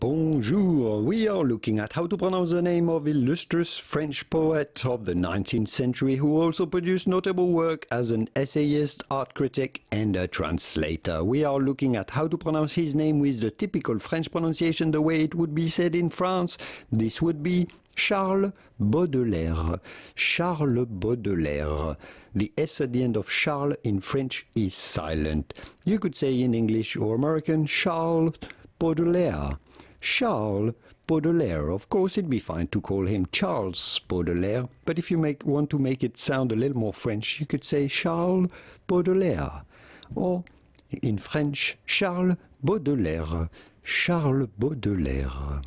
Bonjour! We are looking at how to pronounce the name of illustrious French poet of the 19th century who also produced notable work as an essayist, art critic, and a translator. We are looking at how to pronounce his name with the typical French pronunciation the way it would be said in France. This would be Charles Baudelaire. Charles Baudelaire. The S at the end of Charles in French is silent. You could say in English or American Charles Baudelaire. Charles Baudelaire. Of course, it'd be fine to call him Charles Baudelaire, but if you make, want to make it sound a little more French, you could say Charles Baudelaire. Or, in French, Charles Baudelaire. Charles Baudelaire.